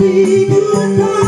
happy goodbye.